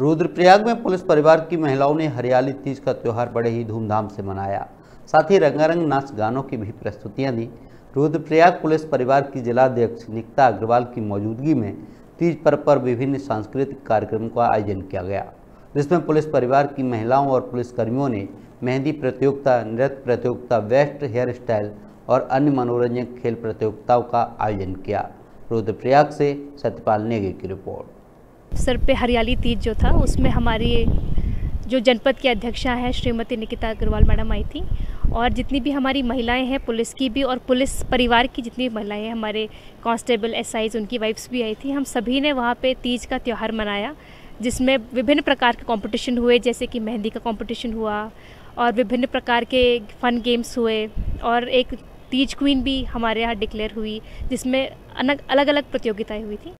रुद्रप्रयाग में पुलिस परिवार की महिलाओं ने हरियाली, तीज का त्यौहार बड़े ही धूमधाम से मनाया। साथ ही रंगारंग नाच गानों की भी प्रस्तुतियाँ दी। रुद्रप्रयाग पुलिस परिवार की जिलाध्यक्ष निकिता अग्रवाल की मौजूदगी में तीज पर्व पर विभिन्न सांस्कृतिक कार्यक्रमों का आयोजन किया गया। जिसमें पुलिस परिवार की महिलाओं और पुलिसकर्मियों ने मेहंदी प्रतियोगिता, नृत्य प्रतियोगिता, वेस्ट हेयर स्टाइल और अन्य मनोरंजक खेल प्रतियोगिताओं का आयोजन किया। रुद्रप्रयाग से सत्यपाल नेगी की रिपोर्ट। सर पे हरियाली तीज जो था, उसमें हमारी जो जनपद की अध्यक्षा है, श्रीमती निकिता अग्रवाल मैडम आई थी और जितनी भी हमारी महिलाएँ हैं, पुलिस की भी और पुलिस परिवार की जितनी भी महिलाएँ हैं, हमारे कांस्टेबल एस उनकी वाइफ्स भी आई थी, हम सभी ने वहाँ पे तीज का त्यौहार मनाया, जिसमें विभिन्न प्रकार के कंपटीशन हुए, जैसे कि मेहंदी का कंपटीशन हुआ और विभिन्न प्रकार के फन गेम्स हुए और एक तीज क्वीन भी हमारे यहाँ डिक्लेयर हुई, जिसमें अलग अलग अलग प्रतियोगिताएँ हुई थी।